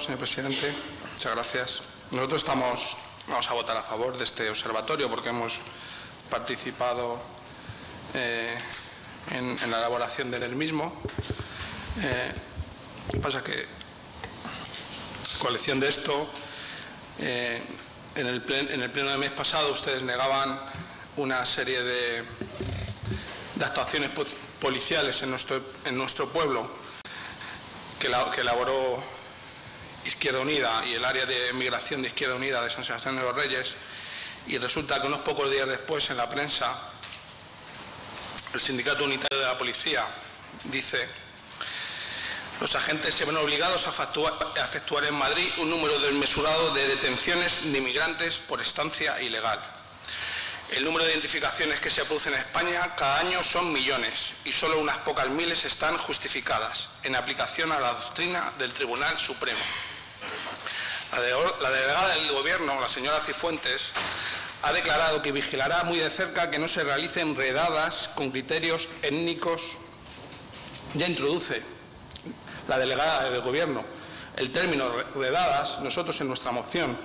señor presidente. Muchas gracias. Nosotros estamos, vamos a votar a favor de este observatorio porque hemos participado eh, en, la elaboración del mismo. Eh, pasa que, colección de esto, eh, en, el en el pleno del mes pasado ustedes negaban una serie de, actuaciones policiales en nuestro, en nuestro pueblo que elaboró Izquierda Unida y el área de migración de Izquierda Unida de San Sebastián de los Reyes y resulta que unos pocos días después en la prensa el Sindicato Unitario de la Policía dice los agentes se ven obligados a efectuar, en Madrid un número desmesurado de detenciones de inmigrantes por estancia ilegal. El número de identificaciones que se producen en España cada año son millones y solo unas pocas miles están justificadas en aplicación a la doctrina del Tribunal Supremo. La, delegada del Gobierno, la señora Cifuentes, ha declarado que vigilará muy de cerca que no se realicen redadas con criterios étnicos. Ya introduce la delegada del Gobierno el término redadas, nosotros en nuestra moción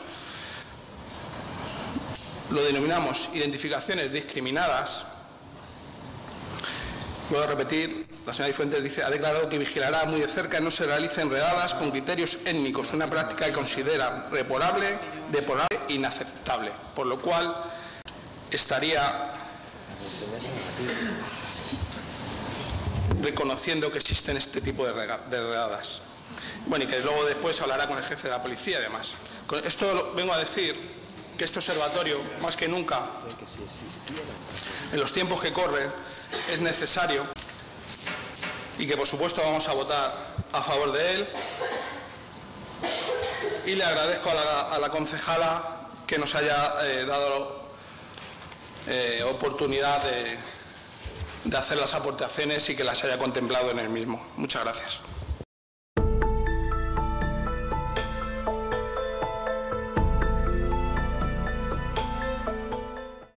lo denominamos identificaciones discriminadas. Puedo repetir, la señora Fuentes dice, ha declarado que vigilará muy de cerca no se realicen redadas con criterios étnicos, una práctica que considera reporable, deporable e inaceptable, por lo cual estaría reconociendo que existen este tipo de redadas. Bueno, y que luego después hablará con el jefe de la policía además. Con esto vengo a decir que este observatorio, más que nunca, en los tiempos que corren, es necesario y que por supuesto vamos a votar a favor de él. Y le agradezco a la, concejala que nos haya eh, dado eh, oportunidad de, de hacer las aportaciones y que las haya contemplado en el mismo. Muchas gracias.